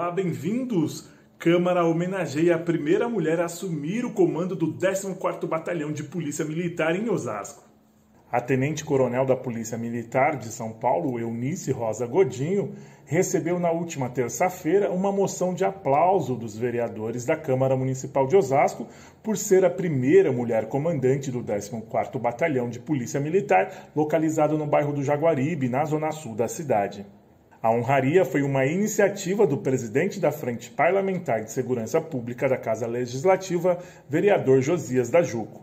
Olá, bem-vindos! Câmara homenageia a primeira mulher a assumir o comando do 14º Batalhão de Polícia Militar em Osasco. A tenente-coronel da Polícia Militar de São Paulo, Eunice Rosa Godinho, recebeu na última terça-feira uma moção de aplauso dos vereadores da Câmara Municipal de Osasco por ser a primeira mulher comandante do 14º Batalhão de Polícia Militar, localizado no bairro do Jaguaribe, na zona sul da cidade. A honraria foi uma iniciativa do presidente da Frente Parlamentar de Segurança Pública da Casa Legislativa, vereador Josias da Juco.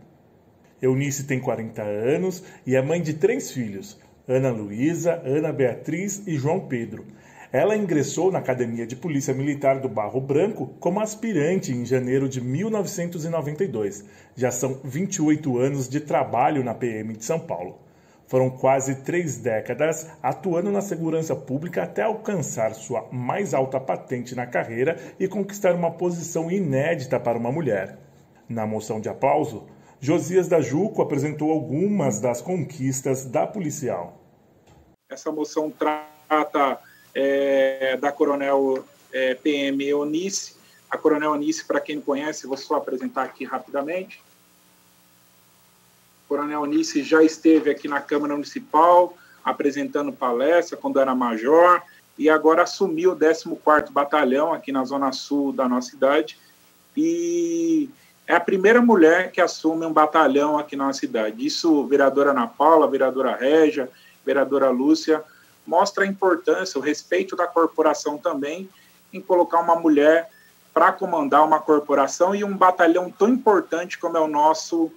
Eunice tem 40 anos e é mãe de três filhos, Ana Luísa, Ana Beatriz e João Pedro. Ela ingressou na Academia de Polícia Militar do Barro Branco como aspirante em janeiro de 1992. Já são 28 anos de trabalho na PM de São Paulo. Foram quase três décadas atuando na segurança pública até alcançar sua mais alta patente na carreira e conquistar uma posição inédita para uma mulher. Na moção de aplauso, Josias da Juco apresentou algumas das conquistas da policial. Essa moção trata é, da coronel é, PM Eunice. A coronel Eunice, para quem não conhece, vou só apresentar aqui rapidamente. Coronel Nice já esteve aqui na Câmara Municipal apresentando palestra quando era major e agora assumiu o 14º Batalhão aqui na zona sul da nossa cidade e é a primeira mulher que assume um batalhão aqui na nossa cidade. Isso, vereadora Ana Paula, vereadora Régia, vereadora Lúcia, mostra a importância, o respeito da corporação também em colocar uma mulher para comandar uma corporação e um batalhão tão importante como é o nosso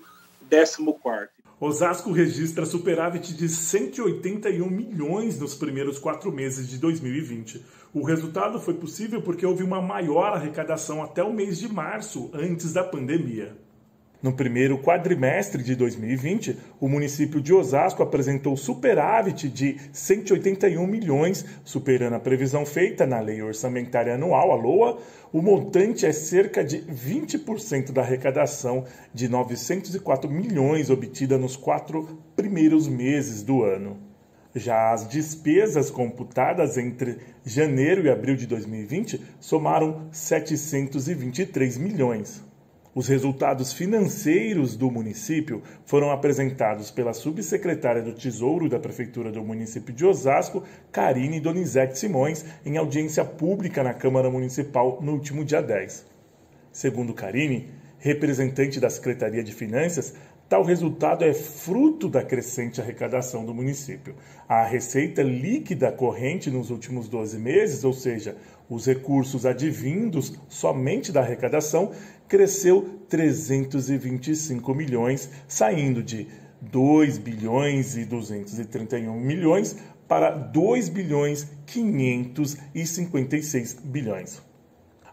14. Osasco registra superávit de 181 milhões nos primeiros quatro meses de 2020. O resultado foi possível porque houve uma maior arrecadação até o mês de março, antes da pandemia. No primeiro quadrimestre de 2020, o município de Osasco apresentou superávit de 181 milhões, superando a previsão feita na Lei Orçamentária Anual, a LOA. O montante é cerca de 20% da arrecadação de 904 milhões obtida nos quatro primeiros meses do ano. Já as despesas computadas entre janeiro e abril de 2020 somaram 723 milhões. Os resultados financeiros do município foram apresentados pela subsecretária do Tesouro da Prefeitura do município de Osasco, Karine Donizete Simões, em audiência pública na Câmara Municipal no último dia 10. Segundo Karine, representante da Secretaria de Finanças, Tal resultado é fruto da crescente arrecadação do município. A receita líquida corrente nos últimos 12 meses, ou seja, os recursos advindos somente da arrecadação, cresceu 325 milhões, saindo de 2 bilhões e 231 milhões para 2 bilhões 556 bilhões.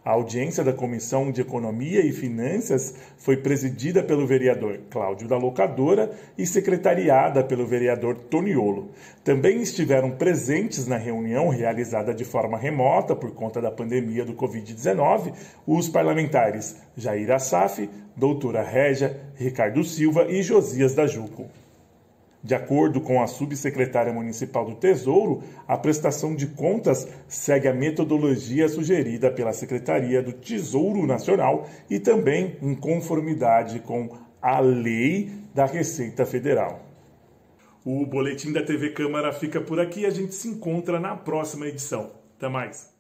A audiência da Comissão de Economia e Finanças foi presidida pelo vereador Cláudio da Locadora e secretariada pelo vereador Toniolo. Também estiveram presentes na reunião realizada de forma remota por conta da pandemia do Covid-19 os parlamentares Jair Assaf, doutora Régia, Ricardo Silva e Josias da Juco. De acordo com a subsecretária municipal do Tesouro, a prestação de contas segue a metodologia sugerida pela Secretaria do Tesouro Nacional e também em conformidade com a lei da Receita Federal. O boletim da TV Câmara fica por aqui. A gente se encontra na próxima edição. Até mais.